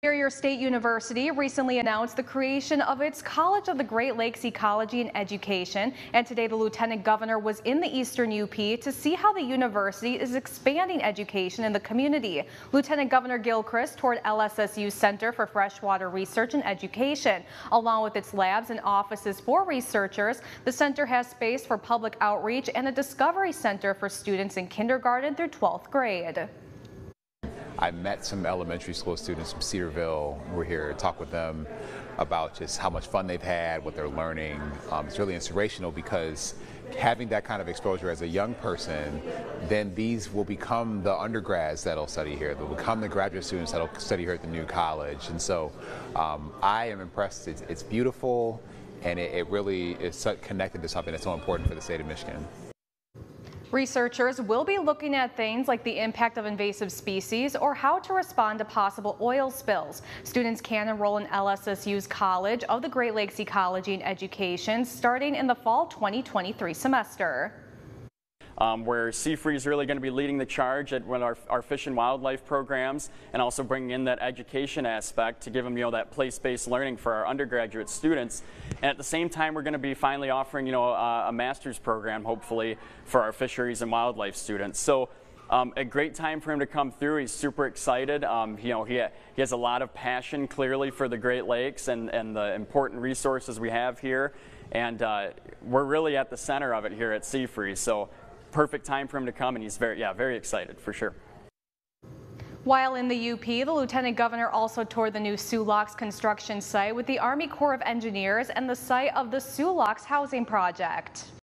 Superior State University recently announced the creation of its College of the Great Lakes Ecology and Education, and today the Lieutenant Governor was in the Eastern UP to see how the university is expanding education in the community. Lieutenant Governor Gilchrist toured LSSU's Center for Freshwater Research and Education. Along with its labs and offices for researchers, the center has space for public outreach and a discovery center for students in kindergarten through 12th grade. I met some elementary school students from Cedarville. We're here to talk with them about just how much fun they've had, what they're learning. Um, it's really inspirational because having that kind of exposure as a young person, then these will become the undergrads that'll study here. They'll become the graduate students that'll study here at the new college. And so um, I am impressed. It's, it's beautiful and it, it really is connected to something that's so important for the state of Michigan. Researchers will be looking at things like the impact of invasive species or how to respond to possible oil spills. Students can enroll in LSSU's College of the Great Lakes Ecology and Education starting in the fall 2023 semester um, where CFRE is really going to be leading the charge at our, our fish and wildlife programs and also bringing in that education aspect to give them, you know, that place-based learning for our undergraduate students. And at the same time, we're going to be finally offering, you know, a, a master's program, hopefully, for our fisheries and wildlife students. So um, a great time for him to come through. He's super excited. Um, you know, he, he has a lot of passion clearly for the Great Lakes and, and the important resources we have here. And uh, we're really at the center of it here at CFRE. So perfect time for him to come, and he's very, yeah, very excited for sure. While in the UP, the Lieutenant Governor also toured the new Locks construction site with the Army Corps of Engineers and the site of the Locks housing project.